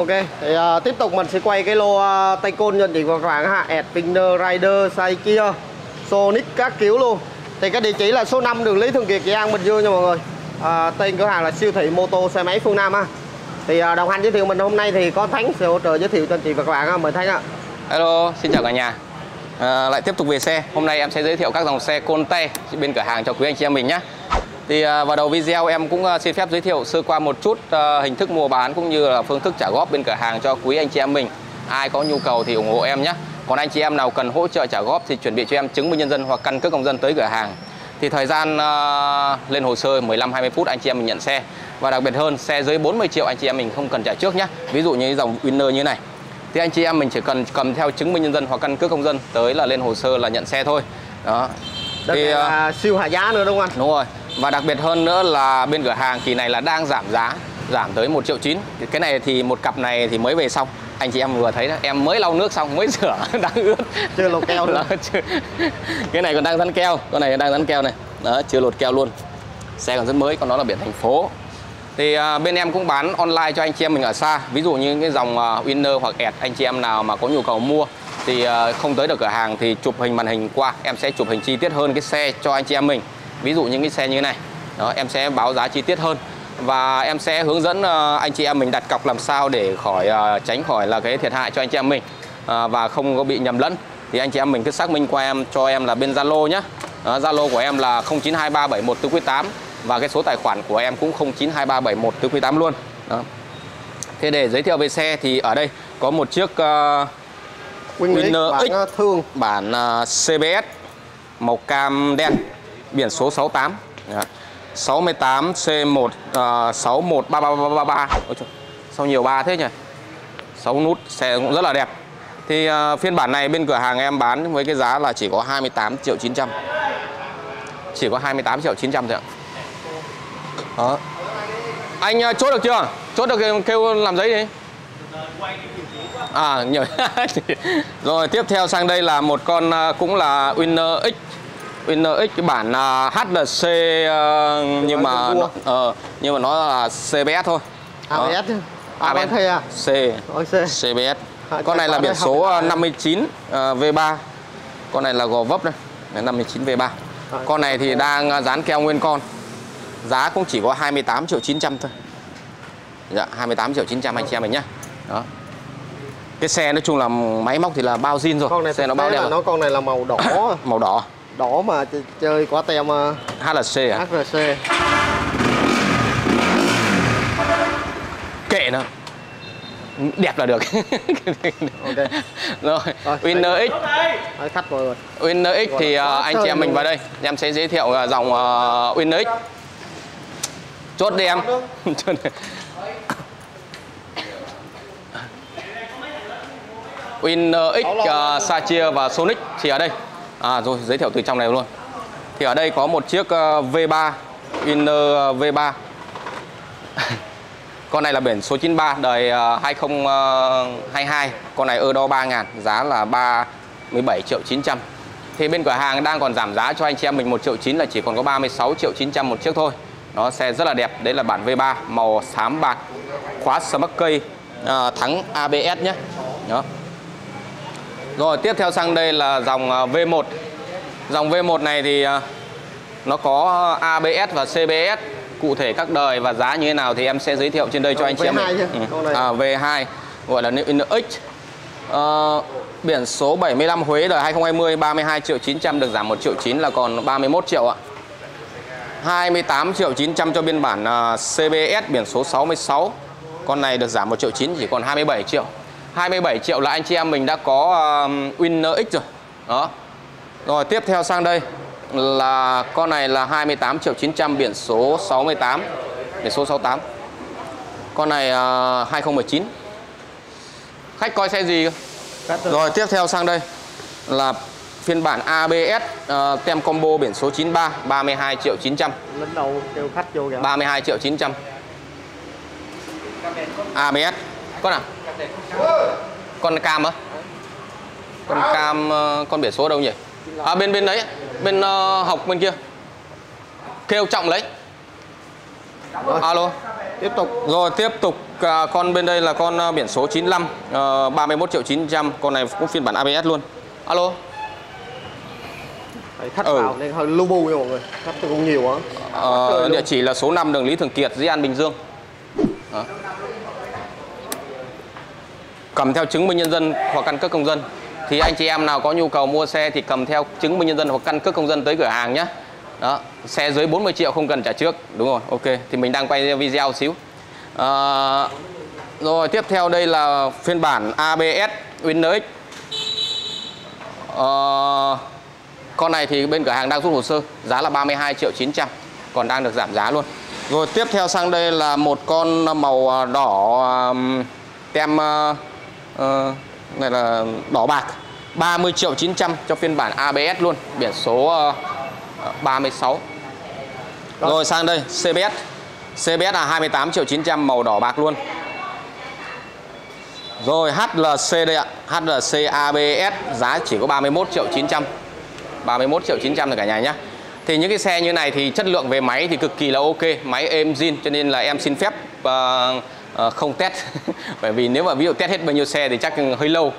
Ok, thì uh, tiếp tục mình sẽ quay cái lô uh, tay côn nhận định chị và các bạn ha Advinder Rider size kia Sonic các kiểu luôn. Thì cái địa chỉ là số 5 đường Lý Thường Kiệt, Nghệ An, Bình Dương nha mọi người. Uh, Tên cửa hàng là siêu thị mô tô xe máy Phương Nam ha. Thì uh, đồng hành giới thiệu mình hôm nay thì có Thắng sẽ hỗ trợ giới thiệu cho anh chị và các bạn ha. Mời Thắng ạ. Hello, xin chào cả nhà. À, Lại tiếp tục về xe. Hôm nay em sẽ giới thiệu các dòng xe Côn Tay bên cửa hàng cho quý anh chị em mình nhé thì à, vào đầu video em cũng à, xin phép giới thiệu sơ qua một chút à, hình thức mua bán cũng như là phương thức trả góp bên cửa hàng cho quý anh chị em mình. Ai có nhu cầu thì ủng hộ em nhé. Còn anh chị em nào cần hỗ trợ trả góp thì chuẩn bị cho em chứng minh nhân dân hoặc căn cước công dân tới cửa hàng. Thì thời gian uh, lên hồ sơ 15 20 phút anh chị em mình nhận xe. Và đặc biệt hơn xe dưới 40 triệu anh chị em mình không cần trả trước nhé. Ví dụ như dòng Winner như này. Thì anh chị em mình chỉ cần cầm theo chứng minh nhân dân hoặc căn cước công dân tới là lên hồ sơ là nhận xe thôi. Đó. Đó thì, là siêu hạ giá nữa đúng không anh? Đúng rồi. Và đặc biệt hơn nữa là bên cửa hàng kỳ này là đang giảm giá Giảm tới 1 triệu 9 Cái này thì một cặp này thì mới về xong. Anh chị em vừa thấy đó Em mới lau nước xong mới rửa đang ướt. Chưa lột keo nữa. Cái này còn đang rắn keo Con này đang rắn keo này. Đó chưa lột keo luôn. Xe còn rất mới Còn nó là biển thành phố. Thì uh, bên em cũng bán online cho anh chị em mình ở xa. Ví dụ như cái dòng uh, Winner hoặc ẹt Anh chị em nào mà có nhu cầu mua thì ờ, không tới được cửa hàng thì chụp hình màn hình qua. Em sẽ chụp hình chi tiết hơn cái xe cho anh chị em mình. Ví dụ những cái xe như thế này. Đó em sẽ báo giá chi tiết hơn. Và em sẽ hướng dẫn ờ, anh chị em mình đặt cọc làm sao để khỏi ờ, tránh khỏi là cái thiệt hại cho anh chị em mình. Và không có bị nhầm lẫn. Thì anh chị em mình cứ xác minh qua em cho em là bên Zalo nhé Zalo của em là 092371 quý 8 và cái số tài khoản của em cũng 092371 quý 8 luôn. Đó. Thế để giới thiệu về xe thì ở đây có một chiếc uh, Winner X, bản, thương. Bản uh, CBS màu cam đen biển số 68 yeah. 68 C1 uh, 613333 sao nhiều ba thế nhỉ? 6 nút xe cũng rất là đẹp. Thì uh, phiên bản này bên cửa hàng em bán với cái giá là chỉ có 28 triệu 900 chỉ có 28 triệu 900 thôi ạ. Đó. Anh uh, chốt được chưa? Chốt được kêu làm giấy đi à nhờ rồi tiếp theo sang đây là một con uh, cũng là Winner X Winner X cái bản uh, HDC uh, nhưng mà nó, uh, nhưng mà nó là CBS thôi. ABS. ABS. À? C. C. CBS. Con này là biển số 59 uh, V3. Con này là gò vấp đây. 59 V3. Con này thì đang dán keo nguyên con. Giá cũng chỉ có 28 triệu 900 thôi. Dạ, 28 triệu 900 anh chị em mình nhá. Đó. Cái xe nói chung là máy móc thì là bao zin rồi. Con này xe nó bao đẹp. Nó con này là màu đỏ. màu đỏ. Đỏ mà chơi quả tem HLC à? HRC kệ nó. Đẹp là được. Ok. Rồi, rồi Winner X. Đấy, khách rồi Winner X thì uh, anh chị em mình vào đây. Em sẽ giới thiệu uh, dòng uh, Winner X. Chốt đi em Winner X, uh, Sachier và Sonic thì ở đây. À rồi giới thiệu từ trong này luôn. Thì ở đây có một chiếc uh, V3 Inner uh, V3 Con này là biển số 93 đời uh, 2022 Con này ơ đo 3 ngàn Giá là 37 triệu 900 Thì bên cửa hàng đang còn giảm giá cho anh chị em mình 1 triệu 9 là chỉ còn có 36 triệu 900 một chiếc thôi. Nó xe rất là đẹp. Đấy là bản V3 màu xám bạc Khóa smart cây uh, thắng ABS nhé. Đó rồi tiếp theo sang đây là dòng à, V1 Dòng V1 này thì à, nó có ABS và CBS Cụ thể các đời và giá như thế nào thì em sẽ giới thiệu trên đây cho anh chị em ừ. à, V2 gọi là X. À, Biển số 75 Huế đời 2020 32 triệu 900 được giảm 1 triệu 9 là còn 31 triệu ạ. 28 triệu 900 cho biên bản CBS biển số 66 Con này được giảm 1 triệu 9 chỉ còn 27 triệu 27 triệu là anh chị em mình đã có uh, Winner X rồi. Đó. Rồi tiếp theo sang đây Là con này là 28 triệu 900 biển số 68 Biển số 68 Con này uh, 2019 Khách coi xe gì? Rồi tiếp theo sang đây Là phiên bản ABS uh, tem combo biển số 93 32 triệu 900 Lên đầu kêu khách vô kìa. 32 triệu 900 ABS Con nào con cam á con cam ờ, con biển số đâu nhỉ à bên bên đấy bên uh, học bên kia kêu trọng lấy alo tiếp tục Rồi tiếp tục à, con bên đây là con à, biển số 95 uh, 31 triệu 900 con này cũng phiên bản ABS luôn. Alo. Đấy, khách Ừ. vào nên hơi lu bu nha mọi người khách cũng nhiều á Trời luôn. địa chỉ là số 5 đường Lý Thường Kiệt, Dĩ An Bình Dương. Đó. Cầm theo chứng minh nhân dân hoặc căn cước công dân. Thì anh chị em nào có nhu cầu mua xe thì cầm theo chứng minh nhân dân hoặc căn cước công dân tới cửa hàng nhé. Đó, xe dưới 40 triệu không cần trả trước. Đúng rồi, ok. Thì mình đang quay video xíu. à, rồi tiếp theo đây là phiên bản ABS Winner X. Ờ, con này thì bên cửa hàng đang rút hồ sơ Giá là 32 triệu 900 Còn đang được giảm giá luôn Rồi tiếp theo sang đây là một con màu ờ, đỏ Tem ờ, Này là đỏ bạc. 30 triệu 900 cho phiên bản ABS luôn. Biển số ờ, 36 Rồi sang đây CBS CBS là 28 triệu 900 màu đỏ bạc luôn. Rồi HLC đây ạ. HLC ABS giá chỉ có 31 triệu 900 31 triệu 900 rồi cả nhà nhé Thì những cái xe như này thì chất lượng về máy thì cực kỳ là ok. Máy êm zin cho nên là em xin phép ờ, Ờ, không test. Bởi vì nếu mà ví dụ test hết bao nhiêu xe thì chắc hơi lâu.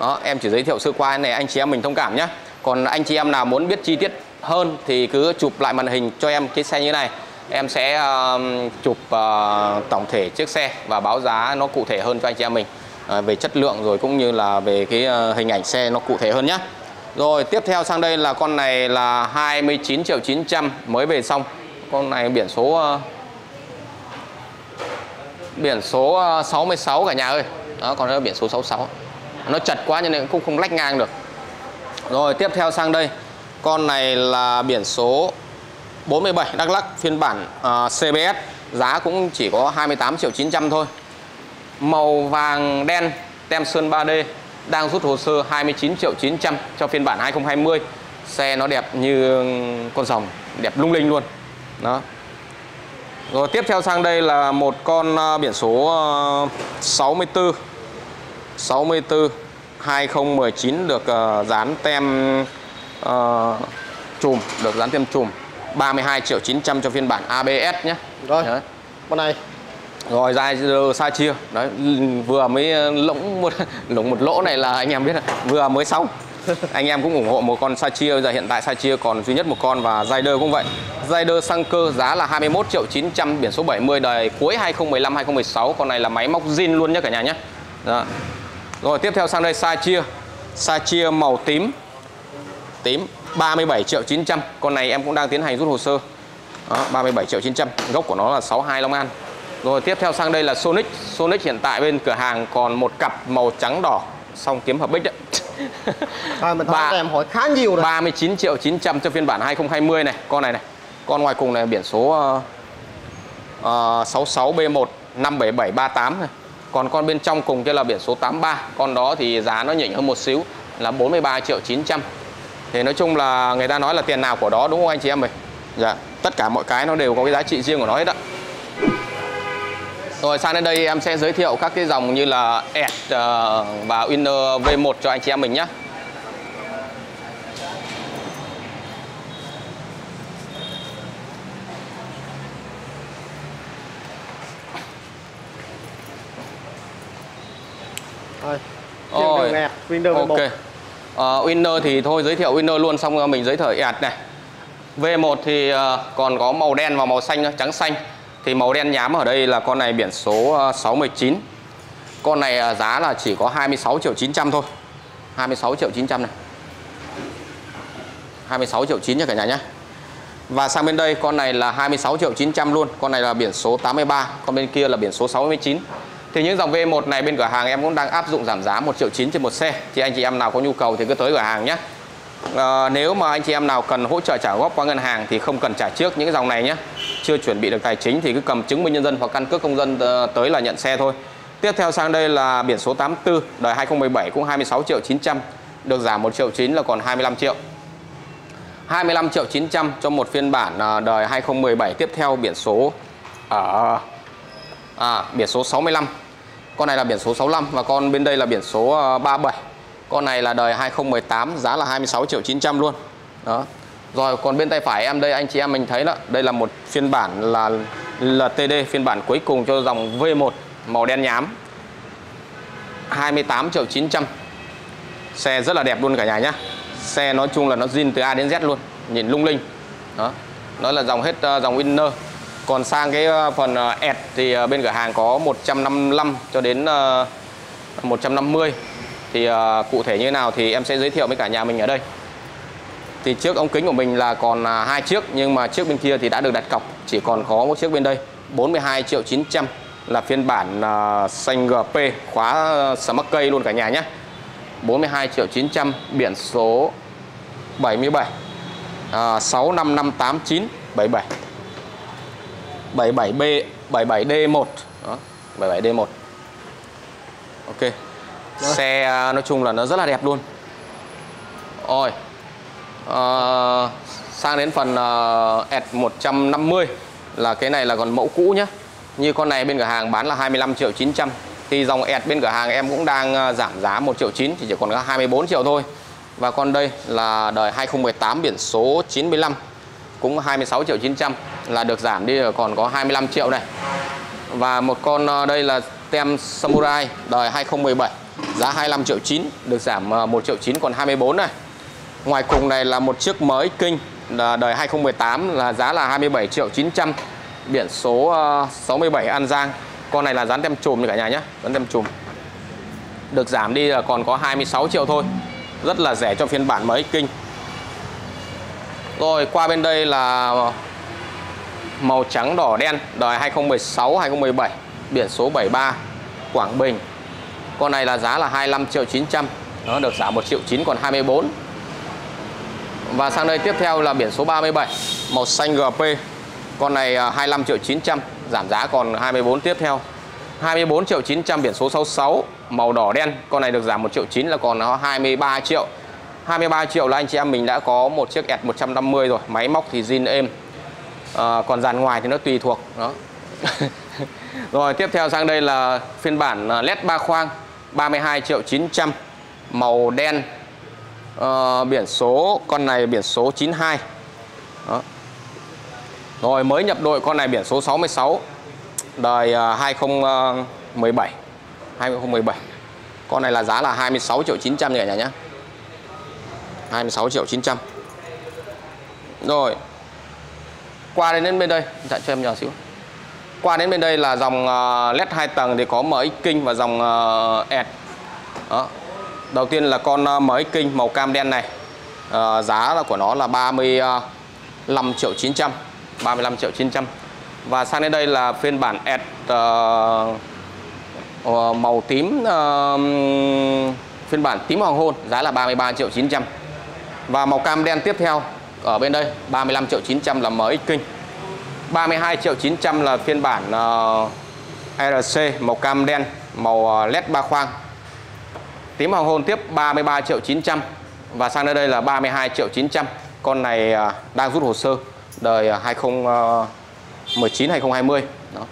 Đó, em chỉ giới thiệu sơ qua này anh chị em mình thông cảm nhé Còn anh chị em nào muốn biết chi tiết hơn thì cứ chụp lại màn hình cho em cái xe như này. Em sẽ uh, chụp uh, tổng thể chiếc xe và báo giá nó cụ thể hơn cho anh chị em mình. Uh, Về chất lượng rồi cũng như là về cái uh, hình ảnh xe nó cụ thể hơn nhé rồi tiếp theo sang đây là con này là 29 triệu 900 mới về xong. Con này biển số uh, Biển số ờ, 66 cả nhà ơi. Đó còn đây là biển số 66 Nó chật quá cho nên cũng không lách ngang được. Rồi tiếp theo sang đây. Con này là biển số 47 Đắk Lắk phiên bản ờ, uh, CBS Giá cũng chỉ có 28 triệu 900 thôi. Màu vàng đen tem sơn 3D đang rút hồ sơ 29 triệu 900 cho phiên bản 2020 xe nó đẹp như con rồng đẹp lung linh luôn. Đó rồi tiếp theo sang đây là một con ờ, biển số ờ, 64 64 2019 được ờ, dán tem ờ, chùm được dán tem chùm. 32 triệu 900 cho phiên bản ABS nhé. Rồi Đấy. con này. Rồi dài xa chia. Đấy vừa mới lũng một lũng một lỗ này là anh em biết rồi Vừa mới xong. Anh em cũng ủng hộ một con sa chia. Bây giờ hiện tại sa chia còn duy nhất một con Và Rider cũng vậy Rider xăng cơ giá là 21 triệu 900 Biển số 70 đời cuối 2015-2016 Con này là máy móc zin luôn nhé cả nhà nhé Đó. Rồi tiếp theo sang đây sa chia Sa chia màu tím. Tím 37 triệu 900 Con này em cũng đang tiến hành rút hồ sơ. Đó, 37 triệu 900 Gốc của nó là 62 Long An. Rồi tiếp theo sang đây là Sonic. Sonic hiện tại bên cửa hàng còn một cặp màu trắng đỏ. Song kiếm hợp bích đấy. À, mình Ba- em hỏi khá nhiều rồi. 39 triệu 900 cho phiên bản 2020 này. Con này này con ngoài cùng này biển số uh, uh, 66B1 57738 này Còn con bên trong cùng kia là biển số 83 Con đó thì giá nó nhỉnh hơn một xíu Là 43 triệu 900 Thì nói chung là người ta nói là tiền nào của đó đúng không anh chị em mình Dạ Tất cả mọi cái nó đều có cái giá trị riêng của nó hết ạ. rồi sang đến đây em sẽ giới thiệu các cái dòng như là Ed ờ, và Winner V1 cho anh chị em mình nhé. Ôi, đường nè Windows Ok. V1 Ờ, Winner thì thôi giới thiệu Winner luôn xong mình giới thiệu Ed này. V1 thì ờ, còn có màu đen và màu xanh nữa, trắng xanh. Thì màu đen nhám ở đây là con này biển số ờ, 619. Con này ờ, giá là chỉ có 26 triệu 900 thôi. 26 triệu 900 này. 26 triệu 9 nha cả nhà nhé. Và sang bên đây con này là 26 triệu 900 luôn Con này là biển số 83 Còn bên kia là biển số 69 thì những dòng V1 này bên cửa hàng em cũng đang áp dụng giảm giá 1 triệu 9 trên một xe. Thì anh chị em nào có nhu cầu thì cứ tới cửa hàng nhé. À, Nếu mà anh chị em nào cần hỗ trợ trả góp qua ngân hàng Thì không cần trả trước những dòng này nhé. Chưa chuẩn bị được tài chính thì cứ cầm chứng minh nhân dân hoặc căn cước công dân ờ, tới là nhận xe thôi. Tiếp theo sang đây là biển số 84 Đời 2017 cũng 26 triệu 900 Được giảm 1 triệu 9 là còn 25 triệu. 25 triệu 900 cho một phiên bản ờ, đời 2017 tiếp theo biển số ở à, biển số 65. Con này là biển số 65 và con bên đây là biển số ờ, 37. Con này là đời 2018 giá là 26 triệu 900 luôn. Đó. Rồi còn bên tay phải em đây anh chị em mình thấy đó, đây là một phiên bản là LTD phiên bản cuối cùng cho dòng V1 màu đen nhám 28 triệu 900 Xe rất là đẹp luôn cả nhà nhá Xe nói chung là nó zin từ A đến Z luôn Nhìn lung linh Đó nó là dòng hết uh, dòng Winner còn sang cái ờ, phần ờ, ẹt thì ờ, bên cửa hàng có 155 cho đến 150 Thì cụ thể như thế nào thì em sẽ giới thiệu với cả nhà mình ở đây. Thì trước ống kính của mình là còn à, hai chiếc nhưng mà chiếc bên kia thì đã được đặt cọc chỉ còn có một chiếc bên đây. 42 triệu 900 là phiên bản xanh GP khóa smart cây luôn cả nhà nhé. 42 triệu 900 biển số 77 à, 65589 77 77B 77D1 đó 77D1 Ok. Xe uh, nói chung là nó rất là đẹp luôn. Ôi uh, sang đến phần uh, ẹt 150 là cái này là còn mẫu cũ nhá. Như con này bên cửa hàng bán là 25 triệu 900 thì dòng ẹt bên cửa hàng em cũng đang uh, giảm giá 1 triệu 9 thì chỉ còn có 24 triệu thôi. Và con đây là đời 2018 biển số 95 cũng 26 triệu 900 là được giảm đi còn có 25 triệu này và một con ờ, đây là tem Samurai đời 2017 giá 25 triệu 9 được giảm ờ, 1 triệu 9 còn 24 này Ngoài cùng này là một chiếc mới kinh là đời 2018 là giá là 27 triệu 900 biển số ờ, 67 An Giang. Con này là dán tem chùm cả nhà nhé, dán tem chùm. Được giảm đi là còn có 26 triệu thôi. Rất là rẻ cho phiên bản mới kinh. Rồi qua bên đây là màu trắng đỏ đen, đời 2016 2017 biển số 73 Quảng Bình. Con này là giá là 25 triệu 900. Nó được giảm 1 triệu 9 còn 24 và sang đây tiếp theo là biển số 37 Màu xanh GP Con này à, 25 triệu 900 Giảm giá còn 24 tiếp theo. 24 triệu 900 biển số 66 Màu đỏ đen. Con này được giảm 1 triệu 9 là còn 23 triệu. 23 triệu là anh chị em mình đã có một chiếc ẹt 150 rồi, Máy móc thì zin êm à, Còn dàn ngoài thì nó tùy thuộc đó. Rồi tiếp theo sang đây là phiên bản ờ, LED 3 khoang 32 triệu 900 Màu đen. À, biển số con này biển số 92 đó. rồi mới nhập đội con này biển số 66 đời à, 2017 2017 con này là giá là 26 triệu 900 nhỉ nhá. 26 triệu 900 rồi qua đến bên đây dạ cho em nhỏ xíu. Qua đến bên đây là dòng à, led 2 tầng thì có MX King và dòng à, uh, ẹt đó. Đầu tiên là con à, ờ, mới kinh màu cam đen này. À, Giá là của nó là 35 triệu 900 35 triệu 900 Và sang đến đây là phiên bản S uh, ờ, màu tím uh, Phiên bản tím hoàng hôn Giá là 33 triệu 900 Và màu cam đen tiếp theo ở bên đây 35 triệu 900 là mới kinh 32 triệu 900 là phiên bản ờ, uh, RC màu cam đen Màu ờ, LED 3 khoang Tím hoàng hôn tiếp 33 triệu 900 Và sang đây là 32 triệu 900 Con này uh, đang rút hồ sơ Đời 2019 2020 Đó.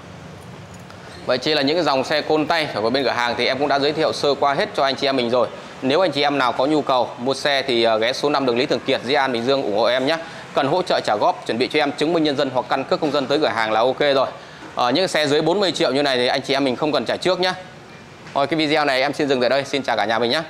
Vậy chỉ là những dòng xe côn tay ở bên cửa hàng thì em cũng đã giới thiệu sơ qua hết cho anh chị em mình rồi. Nếu anh chị em nào có nhu cầu mua xe thì ờ, ghé số 5 đường Lý Thường Kiệt, Di An, Bình Dương ủng hộ em nhé. Cần hỗ trợ trả góp, chuẩn bị cho em chứng minh nhân dân hoặc căn cước công dân tới cửa hàng là ok rồi. Ở những xe dưới 40 triệu như này thì anh chị em mình không cần trả trước nhé. Rồi cái video này em xin dừng tại đây. Xin chào cả nhà mình nhé.